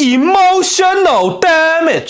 emotional damage.